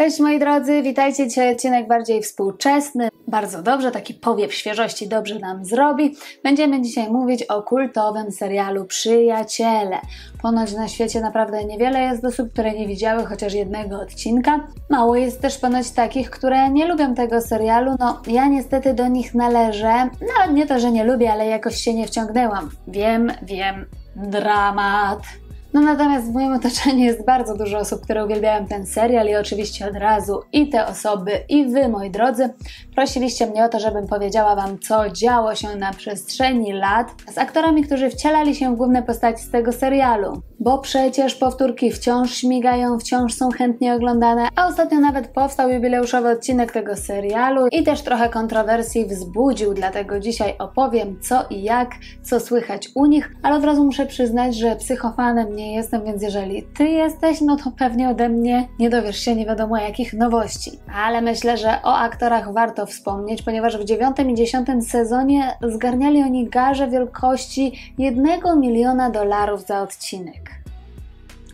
Cześć moi drodzy, witajcie dzisiaj odcinek bardziej współczesny. Bardzo dobrze, taki powiew świeżości dobrze nam zrobi. Będziemy dzisiaj mówić o kultowym serialu Przyjaciele. Ponoć na świecie naprawdę niewiele jest osób, które nie widziały chociaż jednego odcinka. Mało jest też ponoć takich, które nie lubią tego serialu. No, ja niestety do nich należę. Nawet nie to, że nie lubię, ale jakoś się nie wciągnęłam. Wiem, wiem, dramat. No natomiast w moim otoczeniu jest bardzo dużo osób, które uwielbiają ten serial i oczywiście od razu i te osoby, i wy, moi drodzy, prosiliście mnie o to, żebym powiedziała wam, co działo się na przestrzeni lat z aktorami, którzy wcielali się w główne postaci z tego serialu. Bo przecież powtórki wciąż śmigają, wciąż są chętnie oglądane, a ostatnio nawet powstał jubileuszowy odcinek tego serialu i też trochę kontrowersji wzbudził, dlatego dzisiaj opowiem co i jak, co słychać u nich, ale od razu muszę przyznać, że psychofanem nie jestem, więc jeżeli ty jesteś, no to pewnie ode mnie nie dowiesz się nie wiadomo jakich nowości. Ale myślę, że o aktorach warto wspomnieć, ponieważ w dziewiątym i dziesiątym sezonie zgarniali oni garze wielkości jednego miliona dolarów za odcinek.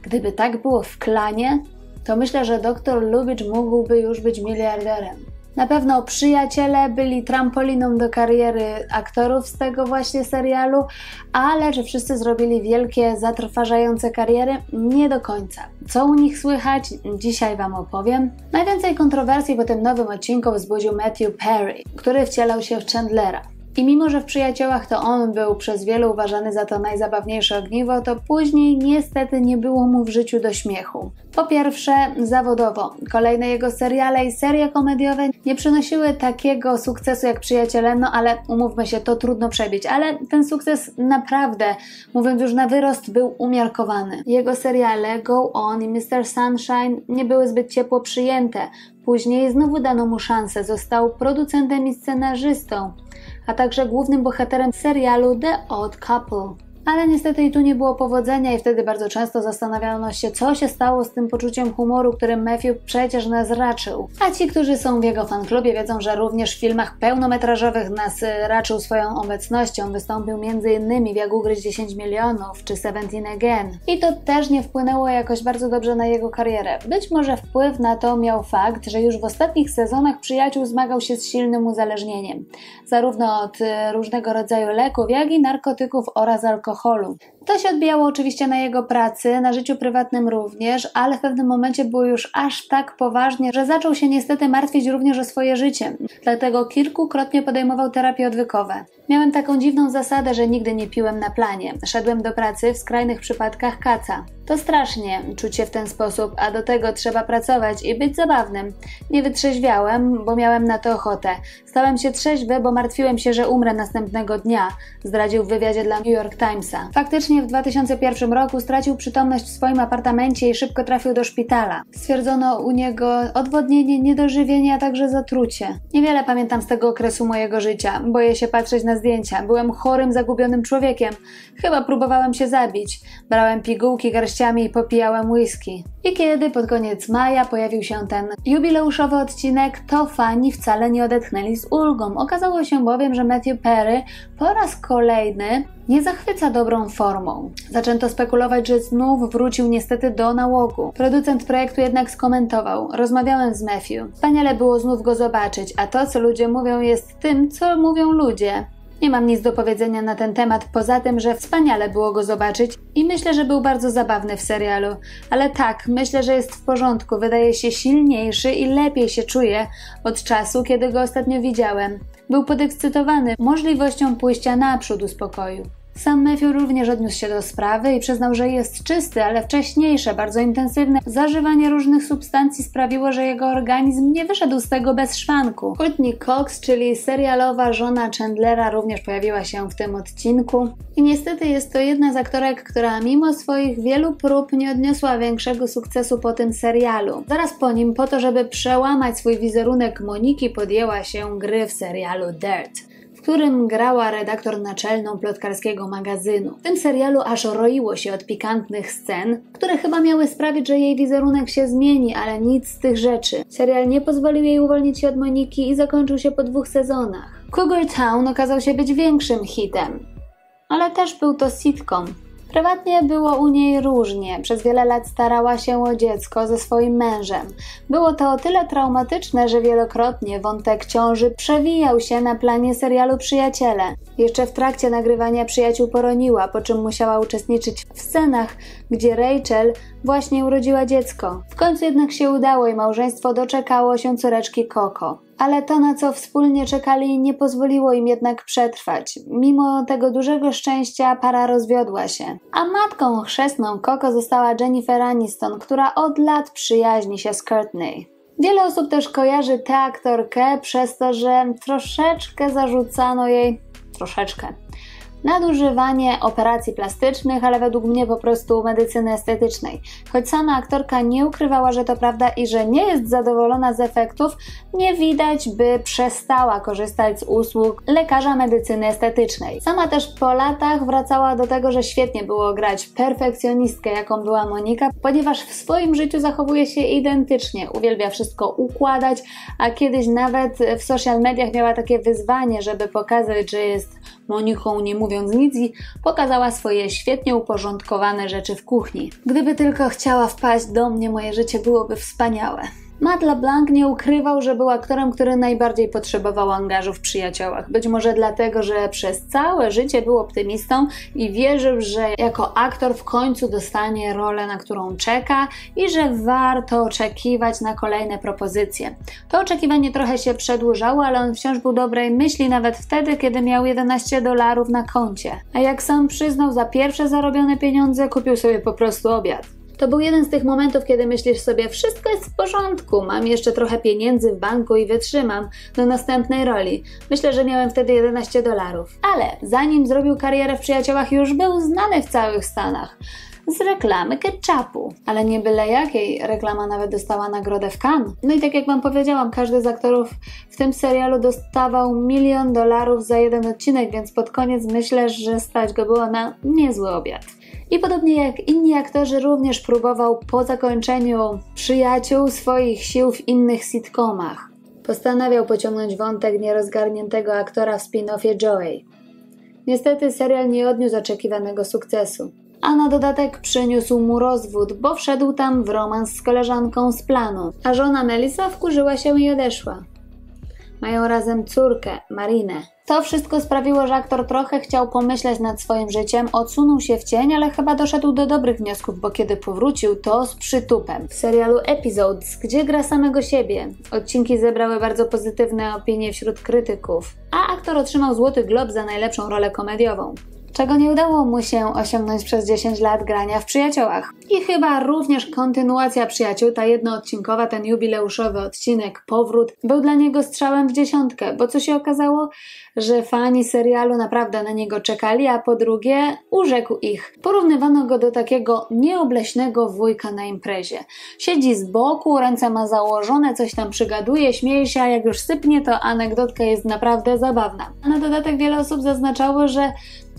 Gdyby tak było w klanie, to myślę, że dr Lubitsch mógłby już być miliarderem. Na pewno przyjaciele byli trampoliną do kariery aktorów z tego właśnie serialu, ale że wszyscy zrobili wielkie, zatrważające kariery? Nie do końca. Co u nich słychać? Dzisiaj Wam opowiem. Najwięcej kontrowersji po tym nowym odcinku wzbudził Matthew Perry, który wcielał się w Chandlera. I mimo, że w Przyjaciołach to on był przez wielu uważany za to najzabawniejsze ogniwo, to później niestety nie było mu w życiu do śmiechu. Po pierwsze, zawodowo. Kolejne jego seriale i serie komediowe nie przynosiły takiego sukcesu jak Przyjaciele, no ale umówmy się, to trudno przebić. Ale ten sukces naprawdę, mówiąc już na wyrost, był umiarkowany. Jego seriale Go On i Mr. Sunshine nie były zbyt ciepło przyjęte. Później znowu dano mu szansę, został producentem i scenarzystą a także głównym bohaterem serialu The Odd Couple. Ale niestety i tu nie było powodzenia i wtedy bardzo często zastanawiano się, co się stało z tym poczuciem humoru, którym Matthew przecież nas raczył. A ci, którzy są w jego fanklubie wiedzą, że również w filmach pełnometrażowych nas raczył swoją obecnością. Wystąpił m.in. w Jak ugryźć 10 milionów czy Seventeen Again. I to też nie wpłynęło jakoś bardzo dobrze na jego karierę. Być może wpływ na to miał fakt, że już w ostatnich sezonach przyjaciół zmagał się z silnym uzależnieniem. Zarówno od y, różnego rodzaju leków, jak i narkotyków oraz alkoholu alkoholu. To się odbijało oczywiście na jego pracy, na życiu prywatnym również, ale w pewnym momencie było już aż tak poważnie, że zaczął się niestety martwić również o swoje życie. Dlatego kilkukrotnie podejmował terapie odwykowe. Miałem taką dziwną zasadę, że nigdy nie piłem na planie. Szedłem do pracy w skrajnych przypadkach kaca. To strasznie czuć się w ten sposób, a do tego trzeba pracować i być zabawnym. Nie wytrzeźwiałem, bo miałem na to ochotę. Stałem się trzeźwy, bo martwiłem się, że umrę następnego dnia, zdradził w wywiadzie dla New York Timesa. Faktycznie w 2001 roku stracił przytomność w swoim apartamencie i szybko trafił do szpitala. Stwierdzono u niego odwodnienie, niedożywienie, a także zatrucie. Niewiele pamiętam z tego okresu mojego życia. Boję się patrzeć na zdjęcia. Byłem chorym, zagubionym człowiekiem. Chyba próbowałem się zabić. Brałem pigułki i popijałem whisky. I kiedy pod koniec maja pojawił się ten jubileuszowy odcinek, to fani wcale nie odetchnęli z ulgą. Okazało się bowiem, że Matthew Perry po raz kolejny nie zachwyca dobrą formą. Zaczęto spekulować, że znów wrócił niestety do nałogu. Producent projektu jednak skomentował: Rozmawiałem z Matthew. Wspaniale było znów go zobaczyć, a to, co ludzie mówią, jest tym, co mówią ludzie. Nie mam nic do powiedzenia na ten temat, poza tym, że wspaniale było go zobaczyć i myślę, że był bardzo zabawny w serialu. Ale tak, myślę, że jest w porządku, wydaje się silniejszy i lepiej się czuje od czasu, kiedy go ostatnio widziałem. Był podekscytowany możliwością pójścia naprzód u spokoju. Sam Matthew również odniósł się do sprawy i przyznał, że jest czysty, ale wcześniejsze, bardzo intensywne zażywanie różnych substancji sprawiło, że jego organizm nie wyszedł z tego bez szwanku. Courtney Cox, czyli serialowa żona Chandlera, również pojawiła się w tym odcinku. I niestety jest to jedna z aktorek, która mimo swoich wielu prób nie odniosła większego sukcesu po tym serialu. Zaraz po nim, po to, żeby przełamać swój wizerunek Moniki, podjęła się gry w serialu Dirt którym grała redaktor naczelną plotkarskiego magazynu. W tym serialu aż roiło się od pikantnych scen, które chyba miały sprawić, że jej wizerunek się zmieni, ale nic z tych rzeczy. Serial nie pozwolił jej uwolnić się od Moniki i zakończył się po dwóch sezonach. Cougar Town okazał się być większym hitem, ale też był to sitcom. Prywatnie było u niej różnie. Przez wiele lat starała się o dziecko ze swoim mężem. Było to o tyle traumatyczne, że wielokrotnie wątek ciąży przewijał się na planie serialu Przyjaciele. Jeszcze w trakcie nagrywania przyjaciół poroniła, po czym musiała uczestniczyć w scenach, gdzie Rachel właśnie urodziła dziecko. W końcu jednak się udało i małżeństwo doczekało się córeczki Coco ale to, na co wspólnie czekali, nie pozwoliło im jednak przetrwać. Mimo tego dużego szczęścia para rozwiodła się. A matką chrzestną Coco została Jennifer Aniston, która od lat przyjaźni się z Courtney. Wiele osób też kojarzy tę aktorkę przez to, że troszeczkę zarzucano jej troszeczkę nadużywanie operacji plastycznych, ale według mnie po prostu medycyny estetycznej. Choć sama aktorka nie ukrywała, że to prawda i że nie jest zadowolona z efektów, nie widać, by przestała korzystać z usług lekarza medycyny estetycznej. Sama też po latach wracała do tego, że świetnie było grać perfekcjonistkę, jaką była Monika, ponieważ w swoim życiu zachowuje się identycznie, uwielbia wszystko układać, a kiedyś nawet w social mediach miała takie wyzwanie, żeby pokazać, że jest Moniką nie mówiąc nic pokazała swoje świetnie uporządkowane rzeczy w kuchni. Gdyby tylko chciała wpaść do mnie, moje życie byłoby wspaniałe. Matt LeBlanc nie ukrywał, że był aktorem, który najbardziej potrzebował angażu w przyjaciołach. Być może dlatego, że przez całe życie był optymistą i wierzył, że jako aktor w końcu dostanie rolę, na którą czeka i że warto oczekiwać na kolejne propozycje. To oczekiwanie trochę się przedłużało, ale on wciąż był dobrej myśli nawet wtedy, kiedy miał 11 dolarów na koncie. A jak sam przyznał, za pierwsze zarobione pieniądze kupił sobie po prostu obiad. To był jeden z tych momentów, kiedy myślisz sobie, wszystko jest w porządku, mam jeszcze trochę pieniędzy w banku i wytrzymam do następnej roli. Myślę, że miałem wtedy 11 dolarów. Ale zanim zrobił karierę w przyjaciołach, już był znany w całych Stanach z reklamy ketchupu. Ale nie byle jakiej, reklama nawet dostała nagrodę w Cannes. No i tak jak Wam powiedziałam, każdy z aktorów w tym serialu dostawał milion dolarów za jeden odcinek, więc pod koniec myślę, że stać go było na niezły obiad. I podobnie jak inni aktorzy również próbował po zakończeniu przyjaciół swoich sił w innych sitcomach. Postanawiał pociągnąć wątek nierozgarniętego aktora w spin-offie Joey. Niestety serial nie odniósł oczekiwanego sukcesu. A na dodatek przyniósł mu rozwód, bo wszedł tam w romans z koleżanką z planu, a żona Melissa wkurzyła się i odeszła. Mają razem córkę, Marinę. To wszystko sprawiło, że aktor trochę chciał pomyśleć nad swoim życiem, odsunął się w cień, ale chyba doszedł do dobrych wniosków, bo kiedy powrócił, to z przytupem. W serialu Episodes, gdzie gra samego siebie. Odcinki zebrały bardzo pozytywne opinie wśród krytyków, a aktor otrzymał Złoty Glob za najlepszą rolę komediową czego nie udało mu się osiągnąć przez 10 lat grania w Przyjaciołach. I chyba również kontynuacja Przyjaciół, ta jednoodcinkowa, ten jubileuszowy odcinek, powrót, był dla niego strzałem w dziesiątkę, bo co się okazało? Że fani serialu naprawdę na niego czekali, a po drugie urzekł ich. Porównywano go do takiego nieobleśnego wujka na imprezie. Siedzi z boku, ręce ma założone, coś tam przygaduje, śmieje się, a jak już sypnie, to anegdotka jest naprawdę zabawna. Na dodatek wiele osób zaznaczało, że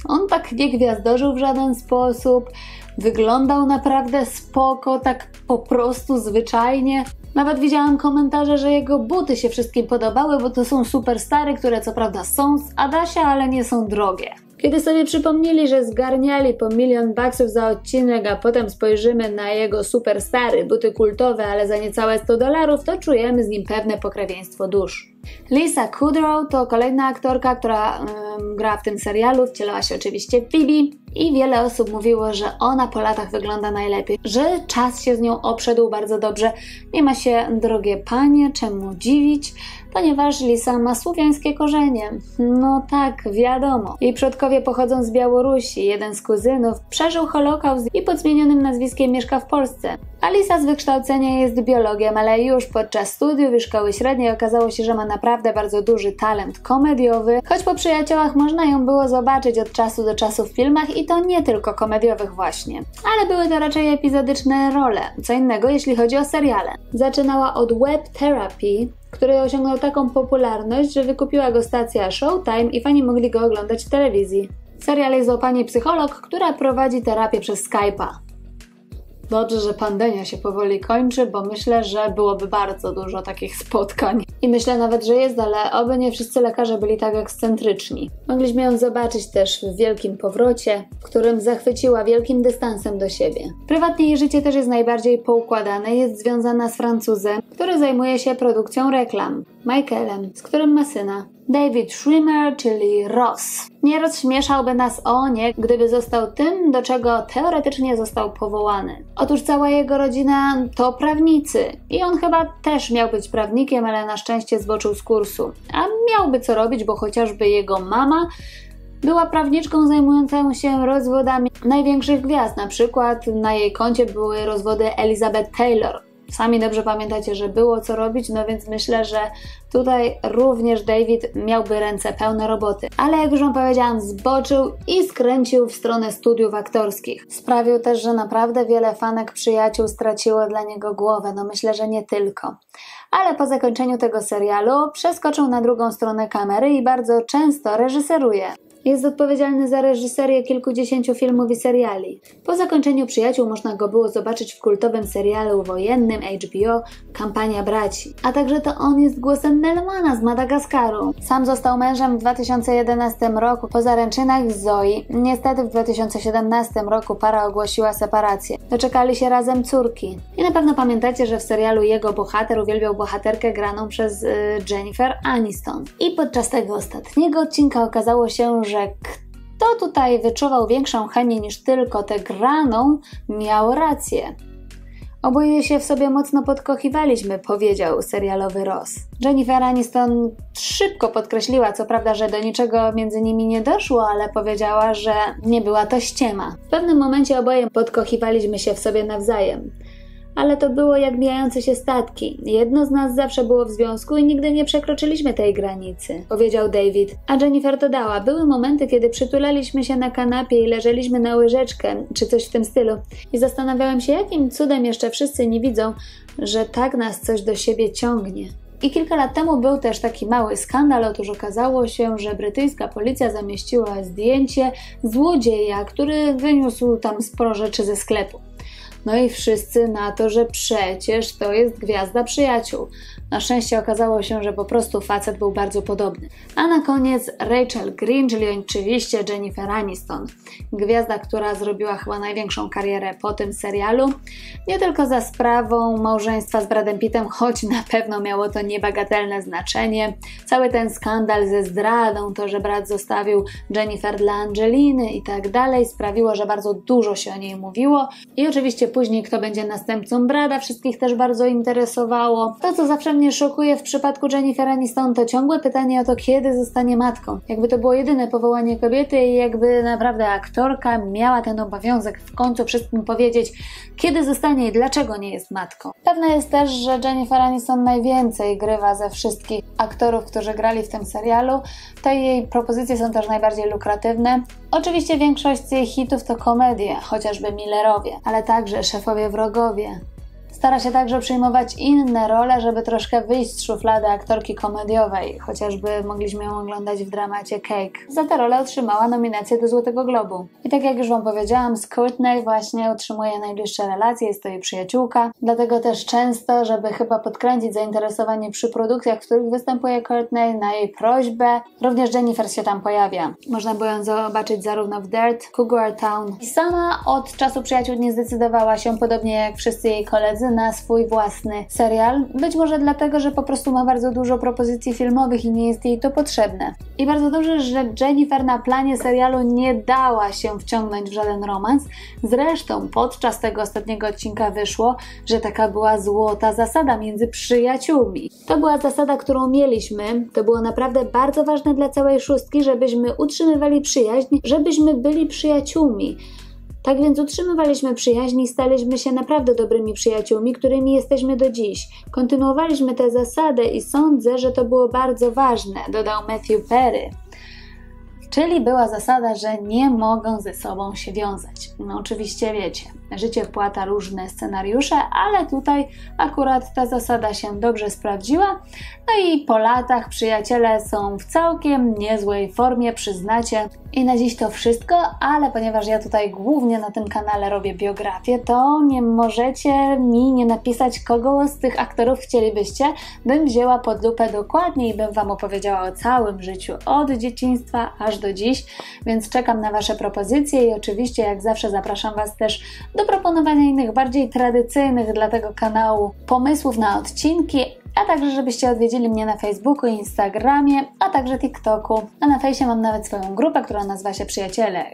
on tak nie gwiazdożył w żaden sposób, wyglądał naprawdę spoko, tak po prostu zwyczajnie. Nawet widziałam komentarze, że jego buty się wszystkim podobały, bo to są super stare, które co prawda są z Adasia, ale nie są drogie. Kiedy sobie przypomnieli, że zgarniali po milion baksów za odcinek, a potem spojrzymy na jego super stary, buty kultowe, ale za niecałe 100 dolarów, to czujemy z nim pewne pokrewieństwo dusz. Lisa Kudrow to kolejna aktorka, która um, gra w tym serialu, wcielała się oczywiście w Phoebe i wiele osób mówiło, że ona po latach wygląda najlepiej, że czas się z nią obszedł bardzo dobrze. Nie ma się, drogie panie, czemu dziwić, ponieważ Lisa ma słowiańskie korzenie. No tak, wiadomo. Jej przodkowie pochodzą z Białorusi. Jeden z kuzynów przeżył Holokaust i pod zmienionym nazwiskiem mieszka w Polsce. Alisa z wykształcenia jest biologiem, ale już podczas studiów i szkoły średniej okazało się, że ma naprawdę bardzo duży talent komediowy, choć po przyjaciołach można ją było zobaczyć od czasu do czasu w filmach i to nie tylko komediowych właśnie. Ale były to raczej epizodyczne role, co innego jeśli chodzi o seriale. Zaczynała od Web Therapy, który osiągnął taką popularność, że wykupiła go stacja Showtime i fani mogli go oglądać w telewizji. Serial jest o pani psycholog, która prowadzi terapię przez Skype'a. Dobrze, że pandemia się powoli kończy, bo myślę, że byłoby bardzo dużo takich spotkań. I myślę nawet, że jest, ale oby nie wszyscy lekarze byli tak ekscentryczni. Mogliśmy ją zobaczyć też w wielkim powrocie, w którym zachwyciła wielkim dystansem do siebie. Prywatnie jej życie też jest najbardziej poukładane, jest związana z Francuzem, który zajmuje się produkcją reklam. Michaelem, z którym ma syna. David Schwimmer, czyli Ross. Nie rozśmieszałby nas o nie, gdyby został tym, do czego teoretycznie został powołany. Otóż cała jego rodzina to prawnicy i on chyba też miał być prawnikiem, ale na szczęście zboczył z kursu. A miałby co robić, bo chociażby jego mama była prawniczką zajmującą się rozwodami największych gwiazd. Na przykład na jej koncie były rozwody Elizabeth Taylor, Sami dobrze pamiętacie, że było co robić, no więc myślę, że tutaj również David miałby ręce pełne roboty. Ale jak już wam powiedziałam, zboczył i skręcił w stronę studiów aktorskich. Sprawił też, że naprawdę wiele fanek przyjaciół straciło dla niego głowę, no myślę, że nie tylko. Ale po zakończeniu tego serialu przeskoczył na drugą stronę kamery i bardzo często reżyseruje. Jest odpowiedzialny za reżyserię kilkudziesięciu filmów i seriali. Po zakończeniu Przyjaciół można go było zobaczyć w kultowym serialu wojennym HBO Kampania Braci. A także to on jest głosem Melmana z Madagaskaru. Sam został mężem w 2011 roku po zaręczynach z Zoe. Niestety w 2017 roku para ogłosiła separację. Doczekali się razem córki. I na pewno pamiętacie, że w serialu jego bohater uwielbiał bohaterkę graną przez y, Jennifer Aniston. I podczas tego ostatniego odcinka okazało się, że kto tutaj wyczuwał większą chemię niż tylko tę graną, miał rację. Oboje się w sobie mocno podkochiwaliśmy, powiedział serialowy Ross. Jennifer Aniston szybko podkreśliła, co prawda, że do niczego między nimi nie doszło, ale powiedziała, że nie była to ściema. W pewnym momencie oboje podkochiwaliśmy się w sobie nawzajem ale to było jak mijające się statki. Jedno z nas zawsze było w związku i nigdy nie przekroczyliśmy tej granicy, powiedział David. A Jennifer dodała: Były momenty, kiedy przytulaliśmy się na kanapie i leżeliśmy na łyżeczkę, czy coś w tym stylu. I zastanawiałem się, jakim cudem jeszcze wszyscy nie widzą, że tak nas coś do siebie ciągnie. I kilka lat temu był też taki mały skandal. Otóż okazało się, że brytyjska policja zamieściła zdjęcie złodzieja, który wyniósł tam sporo rzeczy ze sklepu. No i wszyscy na to, że przecież to jest gwiazda przyjaciół. Na szczęście okazało się, że po prostu facet był bardzo podobny. A na koniec Rachel Green, czyli oczywiście Jennifer Aniston, gwiazda, która zrobiła chyba największą karierę po tym serialu, nie tylko za sprawą małżeństwa z Bradem Pittem, choć na pewno miało to niebagatelne znaczenie. Cały ten skandal ze zdradą, to, że brat zostawił Jennifer dla Angeliny i tak dalej, sprawiło, że bardzo dużo się o niej mówiło. I oczywiście później, kto będzie następcą Brada, wszystkich też bardzo interesowało. To, co zawsze mnie szokuje w przypadku Jennifer Aniston, to ciągłe pytanie o to, kiedy zostanie matką. Jakby to było jedyne powołanie kobiety i jakby naprawdę aktorka miała ten obowiązek w końcu wszystkim powiedzieć, kiedy zostanie i dlaczego nie jest matką. Pewne jest też, że Jennifer Aniston najwięcej grywa ze wszystkich aktorów, którzy grali w tym serialu. Te jej propozycje są też najbardziej lukratywne. Oczywiście większość z jej hitów to komedie, chociażby Millerowie, ale także Szefowie Wrogowie, Stara się także przyjmować inne role, żeby troszkę wyjść z szuflady aktorki komediowej, chociażby mogliśmy ją oglądać w dramacie Cake. Za tę rolę otrzymała nominację do Złotego Globu. I tak jak już Wam powiedziałam, z Courtney właśnie utrzymuje najbliższe relacje, jest to jej przyjaciółka, dlatego też często, żeby chyba podkręcić zainteresowanie przy produkcjach, w których występuje Courtney, na jej prośbę, również Jennifer się tam pojawia. Można było ją zobaczyć zarówno w Dirt, Cougar Town. I sama od czasu przyjaciół nie zdecydowała się, podobnie jak wszyscy jej koledzy, na swój własny serial. Być może dlatego, że po prostu ma bardzo dużo propozycji filmowych i nie jest jej to potrzebne. I bardzo dobrze, że Jennifer na planie serialu nie dała się wciągnąć w żaden romans. Zresztą podczas tego ostatniego odcinka wyszło, że taka była złota zasada między przyjaciółmi. To była zasada, którą mieliśmy. To było naprawdę bardzo ważne dla całej szóstki, żebyśmy utrzymywali przyjaźń, żebyśmy byli przyjaciółmi. Tak więc utrzymywaliśmy przyjaźń i staliśmy się naprawdę dobrymi przyjaciółmi, którymi jesteśmy do dziś. Kontynuowaliśmy tę zasadę i sądzę, że to było bardzo ważne, dodał Matthew Perry. Czyli była zasada, że nie mogą ze sobą się wiązać. No oczywiście wiecie, życie wpłata różne scenariusze, ale tutaj akurat ta zasada się dobrze sprawdziła. No i po latach przyjaciele są w całkiem niezłej formie, przyznacie. I na dziś to wszystko, ale ponieważ ja tutaj głównie na tym kanale robię biografię, to nie możecie mi nie napisać, kogo z tych aktorów chcielibyście, bym wzięła pod lupę dokładnie i bym Wam opowiedziała o całym życiu, od dzieciństwa aż do dziś, więc czekam na Wasze propozycje i oczywiście jak zawsze zapraszam Was też do proponowania innych, bardziej tradycyjnych dla tego kanału pomysłów na odcinki, a także żebyście odwiedzili mnie na Facebooku Instagramie, a także TikToku. A na fejsie mam nawet swoją grupę, która nazywa się Przyjaciele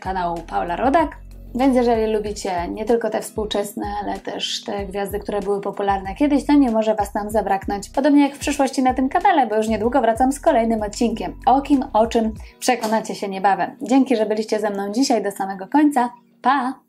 kanału Paula Rodak. Więc jeżeli lubicie nie tylko te współczesne, ale też te gwiazdy, które były popularne kiedyś, to nie może Was nam zabraknąć. Podobnie jak w przyszłości na tym kanale, bo już niedługo wracam z kolejnym odcinkiem. O kim, o czym przekonacie się niebawem. Dzięki, że byliście ze mną dzisiaj do samego końca. Pa!